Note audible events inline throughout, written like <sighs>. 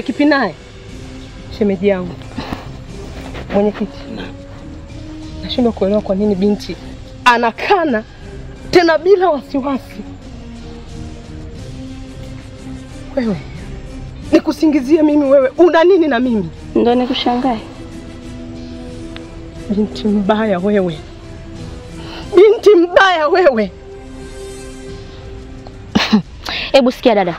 huyu kipi naye? Shemeji yangu, mwenyekiti, nashindwa kuelewa kwa nini binti anakana tena bila wasiwasi. Wewe nikusingizie mimi, wewe una nini na mimi? Ndo nikushangae. Binti mbaya wewe, binti mbaya wewe. Hebu sikia dada,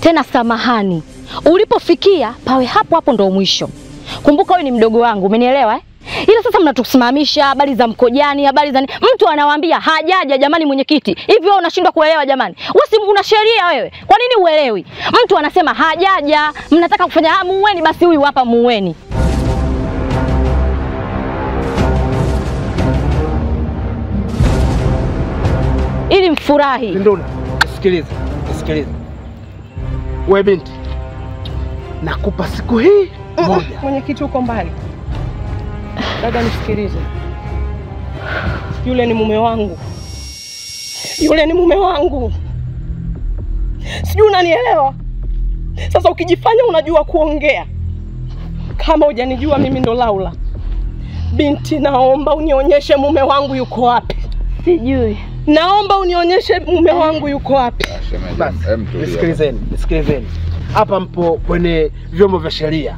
tena samahani, ulipofikia pawe hapo hapo ndo mwisho. Kumbuka wewe ni mdogo wangu, umenielewa eh? Ila sasa mnatusimamisha habari za mkojani, habari za? Mtu anawaambia hajaja. Jamani mwenyekiti, hivi wewe unashindwa kuelewa? Jamani, wewe una sheria wewe, kwa nini uelewi? Mtu anasema hajaja, mnataka kufanya ah, muweni basi, huyu hapa muweni. ili mfurahi. Sikiliza, sikiliza. Wewe binti, nakupa siku hii moja. Mwenyekiti uko mbali. Dada nisikilize, yule ni mume wangu, yule ni mume wangu, sijui unanielewa? Sasa ukijifanya unajua kuongea kama hujanijua mimi ndo Laula. Binti, naomba unionyeshe mume wangu yuko wapi. Sijui. Naomba unionyeshe mume wangu yuko wapi. Nisikilizeni, nisikilizeni. Hapa mpo kwenye vyombo vya sheria,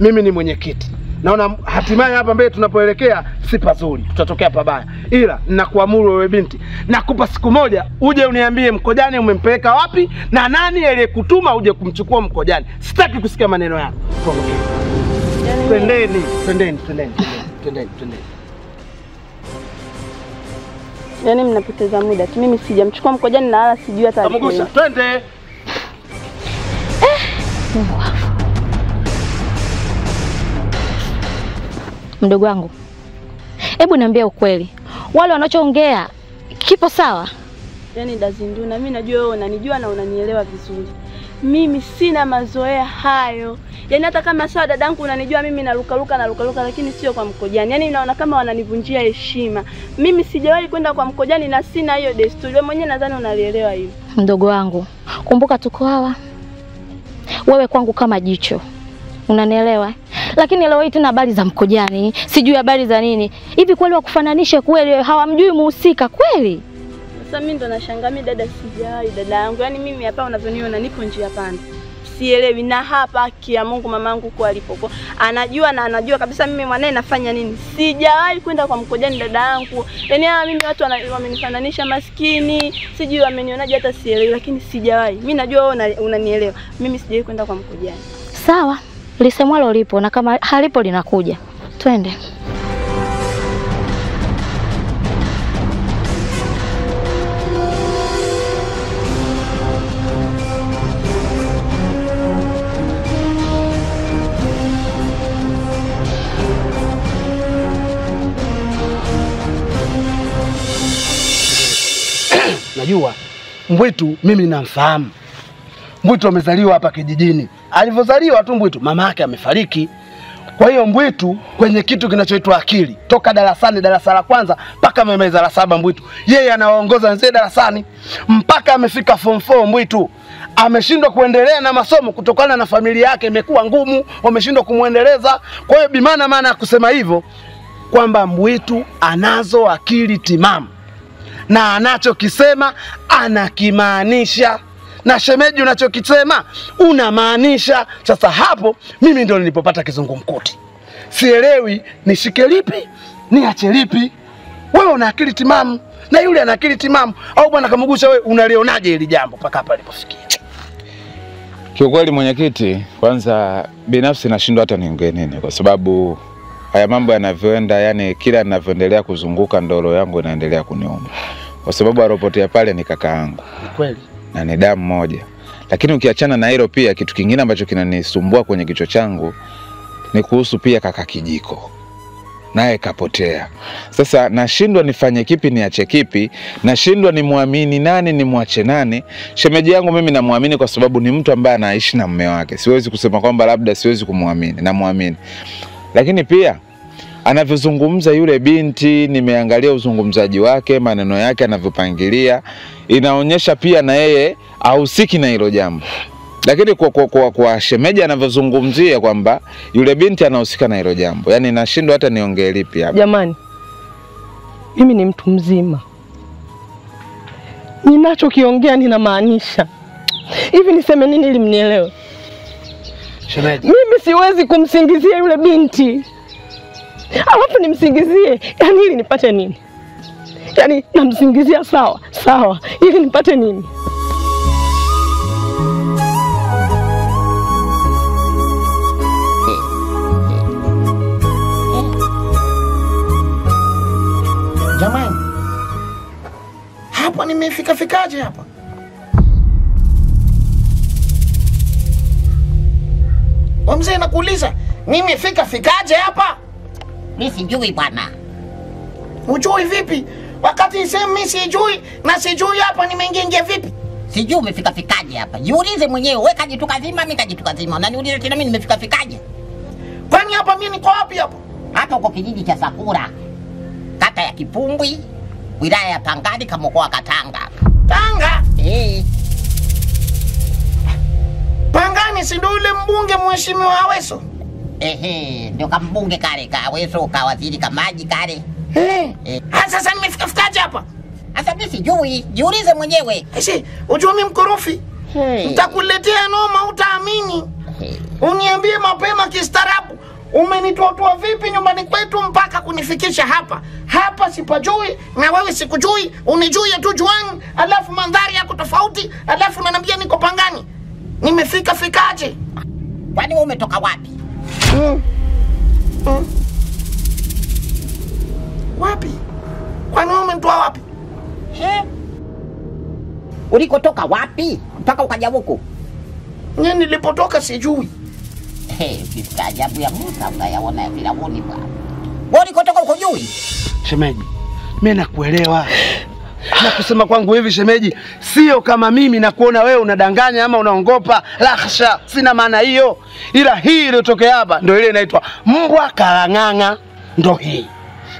mimi ni mwenyekiti. Naona hatimaye hapa mbele tunapoelekea si pazuri, tutatokea pabaya, ila nakuamuru wewe binti, nakupa siku moja uje uniambie Mkojani umempeleka wapi na nani aliyekutuma uje kumchukua Mkojani. Sitaki kusikia maneno yako. Twendeni, twendeni, twendeni, twendeni, twendeni. Yaani mnapoteza muda tu. Mimi sijamchukua Mkojani na wala sijui hata Kamugusha, twende. Mdogo wangu, hebu niambie ukweli, wale wanachoongea kipo sawa? Yaani Dazinduna, mimi najua wewe unanijua na unanielewa vizuri. Mimi sina mazoea hayo. Yaani hata kama sawa dadangu unanijua mimi narukaruka narukaruka lakini sio kwa Mkojani. Yaani naona kama wananivunjia heshima. Mimi sijawahi kwenda kwa Mkojani na sina hiyo desturi. Wewe mwenyewe nadhani unalielewa hilo. Mdogo wangu, kumbuka tuko hawa, wewe kwangu kama jicho, unanielewa? Lakini leo hii tena habari za Mkojani, sijui habari za nini hivi. Kweli wakufananishe kweli? Hawamjui muhusika kweli? Sasa mimi ndo nashangaa mimi dada sijawahi dada yangu. Yaani mimi hapa unavyoniona nipo njia panda. Sielewi na hapa haki ya Mungu mamangu kwa alipokuwa. Anajua na anajua kabisa mimi mwanae nafanya nini. Sijawahi kwenda kwa Mkojani dada yangu. Yaani hawa mimi watu wamenifananisha maskini, sijui wamenionaje hata sielewi lakini sijawahi. Mimi najua wewe unanielewa. Mimi sijawahi kwenda kwa Mkojani. Sawa, lisemwalo lipo na kama halipo linakuja. Twende. Najua Mbwitu mimi ninamfahamu. Mbwitu amezaliwa hapa kijijini. Alivyozaliwa tu Mbwitu mama yake amefariki. Kwa hiyo Mbwitu kwenye kitu kinachoitwa akili, toka darasani, darasa la kwanza mpaka amemaliza la saba, Mbwitu yeye anawaongoza wenzake darasani mpaka amefika form 4. Mbwitu ameshindwa kuendelea na masomo kutokana na familia yake imekuwa ngumu, wameshindwa kumwendeleza. Kwa hiyo bimana maana ya kusema hivyo kwamba Mbwitu anazo akili timamu na anachokisema anakimaanisha, na shemeji, unachokisema unamaanisha. Sasa hapo mimi ndo nilipopata kizungumkuti, sielewi nishike lipi niache lipi. Wewe una akili timamu na yule ana akili timamu, au bwana Kamugusha, wewe unalionaje hili jambo mpaka hapa alipofikia? Kiukweli mwenyekiti, kwanza binafsi nashindwa hata niongee nini, kwa sababu haya mambo yanavyoenda, yani kila ninavyoendelea kuzunguka ndoro yangu inaendelea kuniuma, kwa sababu aropotea pale ni kaka yangu Ni kweli na ni damu moja. Lakini ukiachana na hilo, pia kitu kingine ambacho kinanisumbua kwenye kichwa changu ni kuhusu pia kaka Kijiko, naye kapotea. Sasa nashindwa nifanye kipi, niache kipi, nashindwa nimwamini nani, nimwache nani. Shemeji yangu mimi namwamini kwa sababu ni mtu ambaye anaishi na mume wake, siwezi kusema kwamba labda siwezi kumwamini, namwamini. Lakini pia anavyozungumza yule binti, nimeangalia uzungumzaji wake, maneno yake anavyopangilia, inaonyesha pia na yeye ahusiki na hilo jambo. lakini kwa, kwa, kwa, kwa shemeji anavyozungumzia kwamba yule binti anahusika na hilo jambo, yaani nashindwa hata niongee lipi hapa. Jamani, mimi ni mtu mzima, ninachokiongea ninamaanisha. Hivi niseme nini ili mnielewe? Shemeji, Mimi siwezi kumsingizia yule binti, alafu nimsingizie, yani ili nipate nini? Yani namsingizia sawa sawa, ili nipate nini? Jamani, hapa nimefika fikaje hapa? We mzee, nakuuliza nimefika fikaje hapa? Mi sijui bwana. Ujui vipi wakati sehemu mi sijui na sijui hapa nimeingiaingia vipi? Sijui umefika fikaje hapa. Jiulize mwenyewe, wewe kajitukazima, mi mimi kajitu kazima. Unaniuliza tena mimi nimefika fikaje? Kwani hapa mi niko wapi hapa? Hapa uko kijiji cha Sakura, kata ya Kipumbwi, wilaya ya Pangani, kama mkoa Katanga. Tanga Eh, Pangani, si ndo yule mbunge mheshimiwa Aweso? ehe, ndio kambunge kale ka Aweso ka waziri ka maji kale. Eh. Eh. Sasa nimefika fikaje hapa? Sasa mimi sijui, jiulize mwenyewe. Esi, unajua mimi mkorofi, Hey. Nitakuletea noma, utaamini. Hey. Uniambie mapema kistaarabu, Umenitotoa vipi nyumbani kwetu mpaka kunifikisha hapa? Hapa sipajui na wewe sikujui, unijui tu juani, alafu mandhari yako tofauti, alafu unaniambia niko Pangani. Nimefika fikaje? Kwani wewe umetoka wapi? Mm. Mm. Wapi? Kwani wewe umenitoa wapi? He? Ulikotoka wapi mpaka ukaja huku? Nye nilipotoka sijui. Hey, ajabu ya Musa ukayaona ya Firauni bwana. Wewe ulikotoka uko jui? shemeji, mi nakuelewa na kusema kwangu hivi shemeji, sio kama mimi na kuona wewe unadanganya ama unaongopa. Lahasha, sina maana hiyo, ila hii iliyotokea hapa ndio ile inaitwa mbwa kalang'ang'a, ndo hii.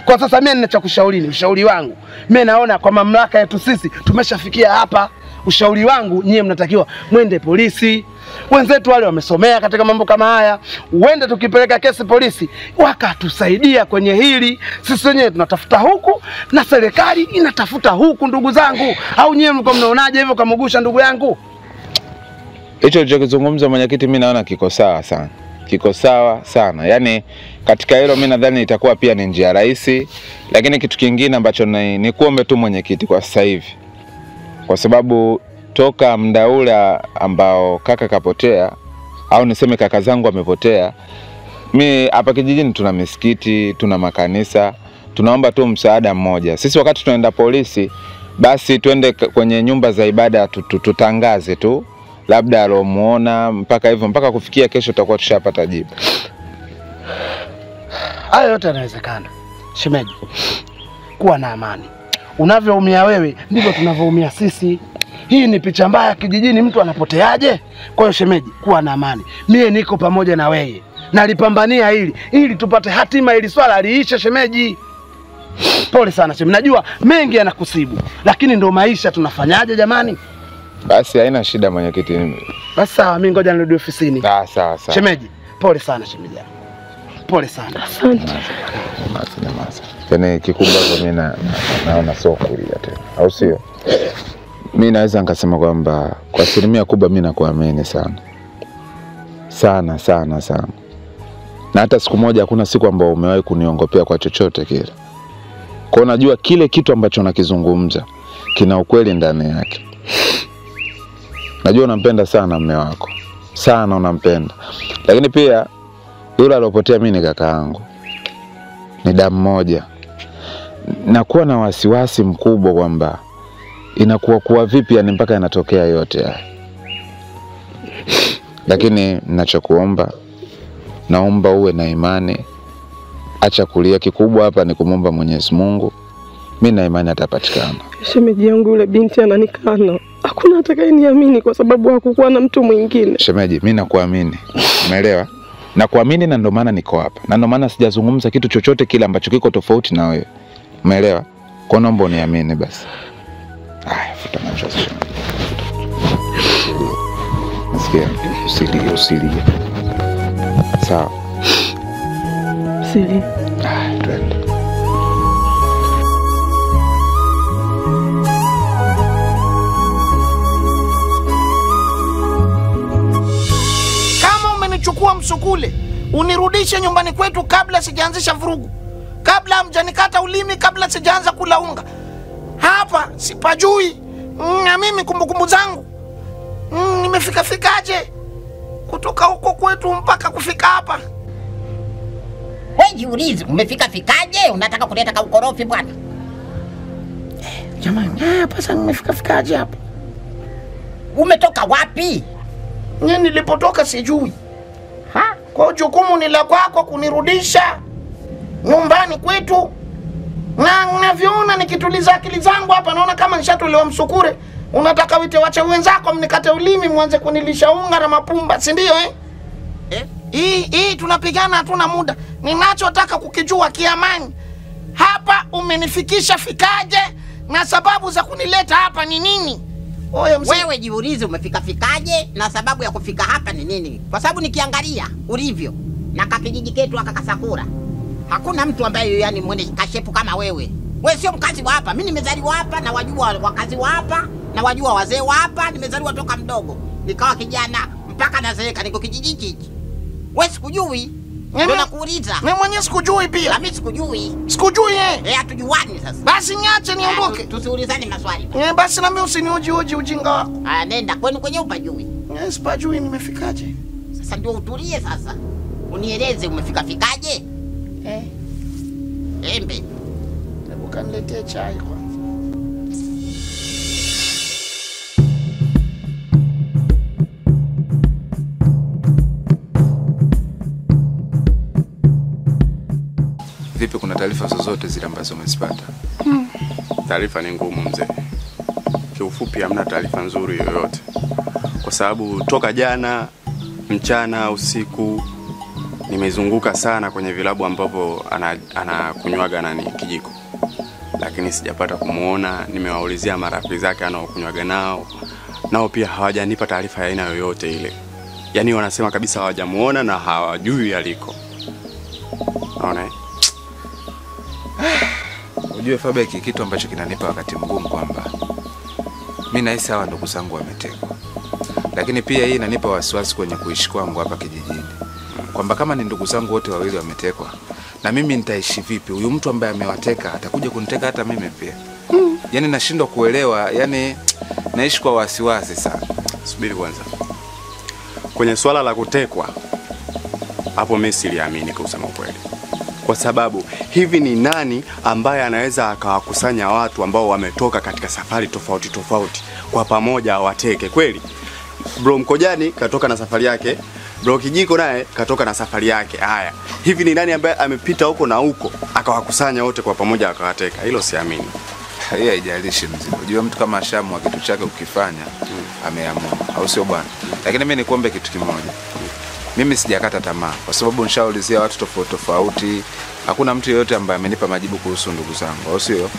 Kwa sasa mimi nina cha kushauri, ni ushauri wangu mimi, naona kwa mamlaka yetu sisi tumeshafikia hapa. Ushauri wangu nyie, mnatakiwa mwende polisi. Wenzetu wale wamesomea katika mambo kama haya, uende tukipeleka kesi polisi wakatusaidia kwenye hili. Sisi wenyewe tunatafuta huku na serikali inatafuta huku, ndugu zangu. Au nyie mlikuwa mnaonaje hivyo, kamugusha ndugu yangu? Hicho ulichokizungumza mwenyekiti, mi naona kiko sawa sana, kiko sawa sana. Yaani katika hilo mi nadhani itakuwa pia ni njia rahisi, lakini kitu kingine ambacho ni, ni kuombe tu mwenyekiti kwa sasa hivi, kwa sababu toka muda ule ambao kaka kapotea au niseme kaka zangu amepotea, mi hapa kijijini tuna misikiti, tuna makanisa, tunaomba tu msaada mmoja. Sisi wakati tunaenda polisi, basi twende kwenye nyumba za ibada tu- tu- tutangaze tu labda alomuona mpaka hivyo mpaka kufikia kesho tutakuwa tushapata jibu. Hayo yote yanawezekana. Shemeji, kuwa na amani. Unavyoumia wewe ndivyo tunavyoumia sisi. Hii ni picha mbaya kijijini, mtu anapoteaje? Kwa hiyo shemeji, kuwa na amani. Mie niko pamoja na wewe, nalipambania hili ili tupate hatima, ili swala liishe. Shemeji, pole sana shemeji, najua mengi yanakusibu, lakini ndo maisha. Tunafanyaje jamani? Basi haina shida mwenyekiti. Basi sawa, mimi ngoja nirudi ofisini. Ah, sawa sawa. Shemeji, pole sana shemeji pole sana. Asante. Yaani kikubwa hapo mimi na, na, naona sio kulia tena, au sio? Mi naweza nikasema kwamba kwa asilimia kubwa mi nakuamini sana sana sana sana, na hata siku moja hakuna siku ambayo umewahi kuniongopea kwa chochote kile. Kwa hiyo najua kile kitu ambacho nakizungumza kina ukweli ndani yake. Najua unampenda sana mme wako sana, unampenda, lakini pia yule aliopotea mi ni kaka yangu, ni damu moja. Nakuwa na wasiwasi mkubwa kwamba inakuwa kuwa vipi, yani mpaka yanatokea yote haya, lakini nachokuomba, naomba uwe na imani, acha kulia. Kikubwa hapa ni kumwomba Mwenyezi Mungu, mi na imani atapatikana. Shemeji yangu yule binti ananikana, hakuna atakayeniamini kwa sababu hakukuwa na mtu mwingine. Shemeji, mi nakuamini, umeelewa? Nakuamini na ndo maana niko hapa, na ndo maana sijazungumza kitu chochote kile ambacho kiko tofauti na wewe, umeelewa? Kwa naomba uniamini basi. Haya, futa machozi shemeji. Nasikia Sikia, usilie, usilie. Sawa. Usilie. Ah, twende. Kama umenichukua msukule, unirudishe nyumbani kwetu kabla sijaanzisha vurugu, kabla mjanikata ulimi, kabla sijaanza kula unga. Hapa sipajui Mm, na mimi kumbukumbu zangu mm, nimefikafikaje kutoka huko kwetu mpaka kufika hapa. We jiulize, umefika fikaje? Unataka kuleta kaukorofi bwana? Jamani, hapa sasa nimefikafikaje hapa? Umetoka wapi? Nye nilipotoka sijui. Ha? Kwa jukumu ni la kwako kunirudisha nyumbani kwetu, na navyoona nikituliza akili zangu hapa, naona kama nishatolewa msukure. Unataka wite wache wenzako mnikate ulimi, mwanze kunilisha unga na mapumba, si ndio eh? Eh? Hii hii tunapigana, hatuna muda. Ninachotaka kukijua kiamani, hapa umenifikisha fikaje, na sababu za kunileta hapa ni nini? Oye Wewe jiulize, umefika fikaje na sababu ya kufika hapa ni nini? Kwa sababu nikiangalia ulivyo na kakijiji ketu aka Kasakura, hakuna mtu ambaye yani mwenye kashepu kama wewe. Wewe sio mkazi wa hapa. Mimi nimezaliwa hapa na wajua wakazi wa hapa na wajua wazee wa hapa. Nimezaliwa toka mdogo nikawa kijana mpaka nazeeka, niko kijiji hiki. Wewe sikujui, ndio nakuuliza. mimi mwenyewe sikujui pia. Na mimi sikujui. sikujui eh. Eh, hatujuani sasa. Basi niache niondoke. Ah, Tusiulizane maswali. Eh, basi na mimi usinioji oji ujinga wako. Ah, nenda kwenu kwenye upajui. Eh, sipajui nimefikaje. Sasa ndio utulie sasa, unieleze umefika fikaje? Eh, Embe hebu kaniletee chai kwanza. Vipi, kuna taarifa zozote zile ambazo umezipata? Taarifa ni ngumu mzee, kiufupi hamna taarifa nzuri yoyote, kwa sababu toka jana mchana, usiku nimezunguka sana kwenye vilabu ambapo anakunywaga ana- nani kijiko, lakini sijapata kumwona. Nimewaulizia marafiki zake anaokunywaga nao, nao pia hawajanipa taarifa ya aina yoyote ile, yaani wanasema kabisa hawajamuona na hawajui aliko. Naona? <sighs> Ujue Fabeki, kitu ambacho kinanipa wakati mgumu kwamba mi nahisi hawa ndugu zangu wametekwa, lakini pia hii inanipa wasiwasi kwenye kuishi kwangu hapa kijijini, kwamba kama ni ndugu zangu wote wawili wametekwa, na mimi nitaishi vipi? Huyu mtu ambaye amewateka atakuja kuniteka hata mimi pia. Mm. Yani nashindwa kuelewa, yani naishi kwa wasiwasi sana. Subiri kwanza. Kwenye swala la kutekwa, hapo mimi siliamini kusema ukweli, kwa sababu hivi ni nani ambaye anaweza akawakusanya watu ambao wametoka katika safari tofauti tofauti kwa pamoja awateke kweli? Bro Mkojani katoka na safari yake, bro Kijiko naye katoka na safari yake. Haya, hivi ni nani ambaye amepita huko na huko akawakusanya wote kwa pamoja akawateka? Hilo siamini. <laughs> Hiyo haijalishi mzee. Unajua mtu kama ashaamua kitu chake ukifanya, ameamua, au sio bwana? Lakini mimi nikuombe kitu kimoja. Mimi sijakata tamaa kwa sababu nishaulizia watu tofauti tofauti. Hakuna mtu yeyote ambaye amenipa majibu kuhusu ndugu zangu, au sio?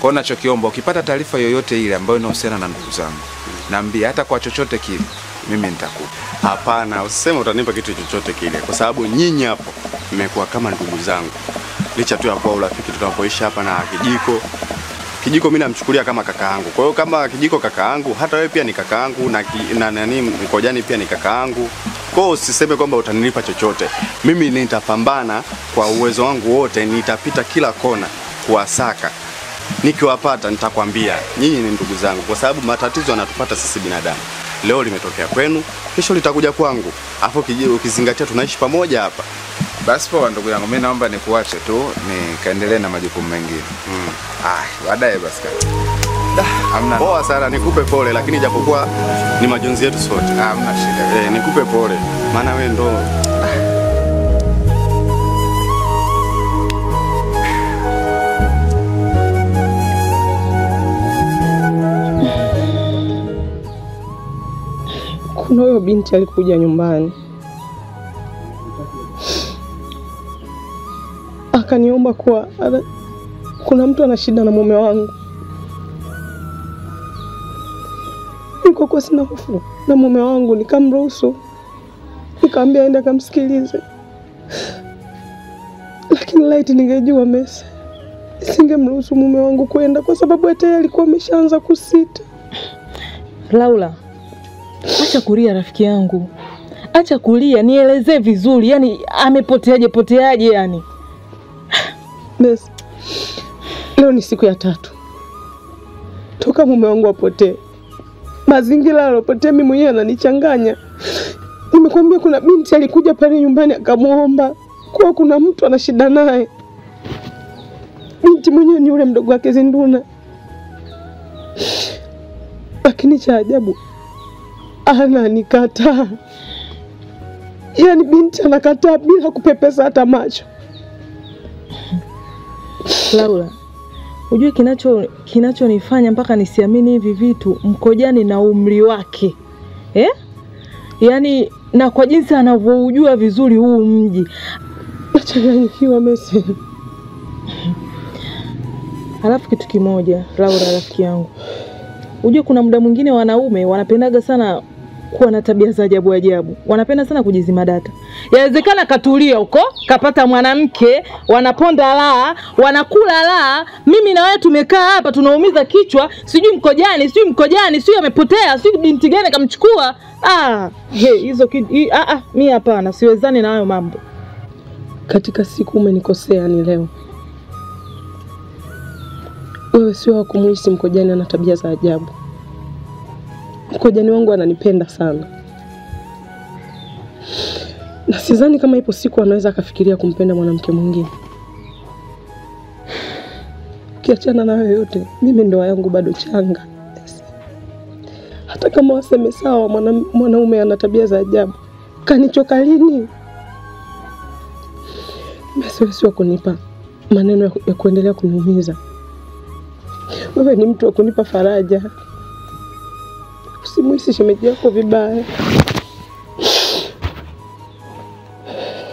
Kwa hiyo nachokiomba, ukipata taarifa yoyote ile ambayo inahusiana na ndugu zangu, naambia hata kwa chochote kile, mimi nitakupa. Hapana, usiseme utanipa kitu chochote kile, kwa sababu nyinyi hapo mmekuwa kama ndugu zangu, licha tu ya kuwa urafiki tunapoishi hapa na Kijiko. Kijiko mimi namchukulia kama kaka yangu, kwa hiyo kama Kijiko kaka yangu, hata wewe pia ni kaka yangu na, na nani Mkojani pia ni kaka yangu. Kwa hiyo usiseme kwamba utanilipa chochote. Mimi nitapambana kwa uwezo wangu wote, nitapita kila kona kuwasaka nikiwapata nitakwambia nyinyi ni ndugu zangu, kwa sababu matatizo yanatupata sisi binadamu. Leo limetokea kwenu, kesho litakuja kwangu, afu ukizingatia tunaishi pamoja hapa. Basi poa, ndugu yangu, mimi naomba nikuache tu nikaendelee na majukumu mengine. Mm. Ah, baadaye basi kaka. Poa sana, nikupe pole, lakini japokuwa ni majonzi yetu sote. hamna shida. Eh, nikupe pole, maana wewe ndo Kuna huyo binti alikuja nyumbani akaniomba kuwa kuna mtu ana shida na mume wangu. Kweli sina hofu na mume wangu, nikamruhusu, nikamwambia aende akamsikilize, lakini laiti ningejua Mesi, singemruhusu mume wangu kwenda, kwa sababu yeye alikuwa ameshaanza kusita. Laura, acha kulia rafiki yangu, acha kulia, nielezee vizuri, yani amepoteaje poteaje yani? Leo ni siku ya tatu toka mume wangu apotee. Mazingira alopotea mimi mwenyewe ananichanganya. nimekuambia kuna binti alikuja pale nyumbani akamwomba kuwa kuna mtu ana shida naye. Binti mwenyewe ni yule mdogo wake Zinduna, lakini cha ajabu ananikataa. Yaani binti anakataa bila kupepesa hata macho. Laura, ujue kinacho kinachonifanya mpaka nisiamini hivi vitu, Mkojani na umri wake eh? Yaani na kwa jinsi anavyoujua vizuri huu mji. Nachanganyikiwa Messi. Halafu kitu kimoja, Laura rafiki yangu, hujue kuna muda mwingine wanaume wanapendaga sana kuwa na tabia za ajabu ajabu, wanapenda sana kujizima data. Yawezekana katulia huko kapata mwanamke, wanaponda laa, wanakula laa. Mimi na wewe tumekaa hapa tunaumiza kichwa, sijui Mkojani, sijui Mkojani, sijui amepotea, sijui binti gani kamchukua. Ah, he, hizo kid, ah, ah, mi hapana, siwezani na hayo mambo. Katika siku umenikosea ni leo. Wewe sio wa kumuhisi Mkojani ana tabia za ajabu. Mkojani wangu ananipenda sana, na sidhani kama ipo siku anaweza akafikiria kumpenda mwanamke mwingine. Ukiachana na hayo yote, mimi ndoa yangu bado changa. Hata kama waseme sawa, mwana- mwanaume ana tabia za ajabu, kanichoka lini? Basi wewe wa kunipa maneno ya kuendelea kuniumiza. Wewe ni mtu wa kunipa faraja. Usimuhisi shemeji yako vibaya.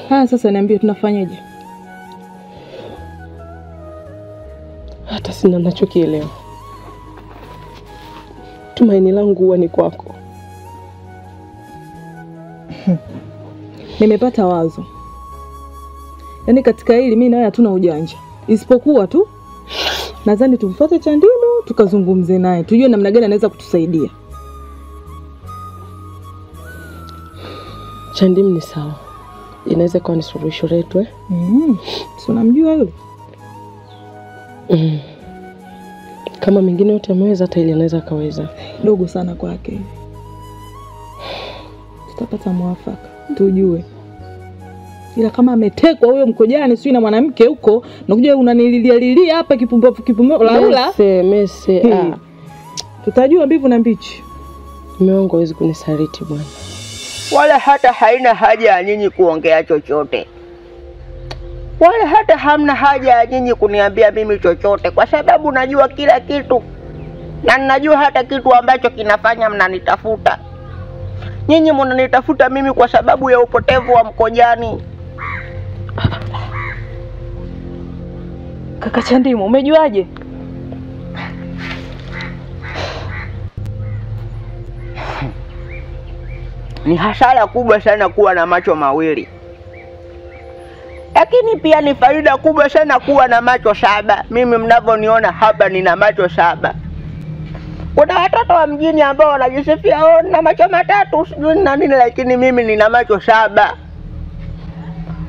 Haya, sasa niambie, tunafanyaje? Hata sina nachokielewa. Tumaini langu huwa ni kwako. <laughs> Nimepata wazo, yaani katika hili mi nawe hatuna ujanja, isipokuwa tu nadhani tumfuate Chandino tukazungumze naye tujue namna gani anaweza kutusaidia. Chandimu ni sawa, inaweza kuwa ni suluhisho letu eh? Mm, si unamjua yule? Mm. Kama mengine yote ameweza, hata ile anaweza akaweza. Dogo sana kwake, tutapata mwafaka tujue, ila kama ametekwa huyo Mkojani sijui na mwanamke huko, nakuja unanililia lilia hapa kipumbavu kipumbavu laula, Mese, mese, ah. tutajua mbivu na mbichi. Mume wangu hawezi kunisaliti bwana. Wala hata haina haja ya nyinyi kuongea chochote, wala hata hamna haja ya nyinyi kuniambia mimi chochote, kwa sababu najua kila kitu na ninajua hata kitu ambacho kinafanya mnanitafuta. Nyinyi mnanitafuta mimi kwa sababu ya upotevu wa Mkojani. Kaka Chandimu, umejuaje? Ni hasara kubwa sana kuwa na macho mawili, lakini pia ni faida kubwa sana kuwa na macho saba. Mimi mnavyoniona hapa, nina macho saba. Kuna watoto wa mjini ambao wanajisifia oh, na macho matatu sijui na nini, lakini mimi nina macho saba.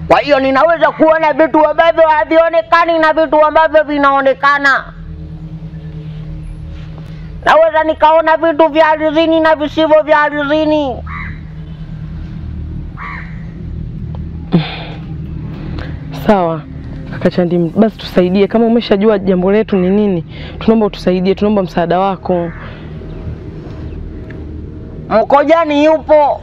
Kwa hiyo ninaweza kuona vitu ambavyo havionekani na vitu ambavyo vinaonekana. Naweza nikaona vitu vya ardhini na visivyo vya ardhini. Sawa. Kaka Chandi, basi tusaidie, kama umeshajua jambo letu ni nini, tunaomba utusaidie, tunaomba msaada wako. Mkojani yupo.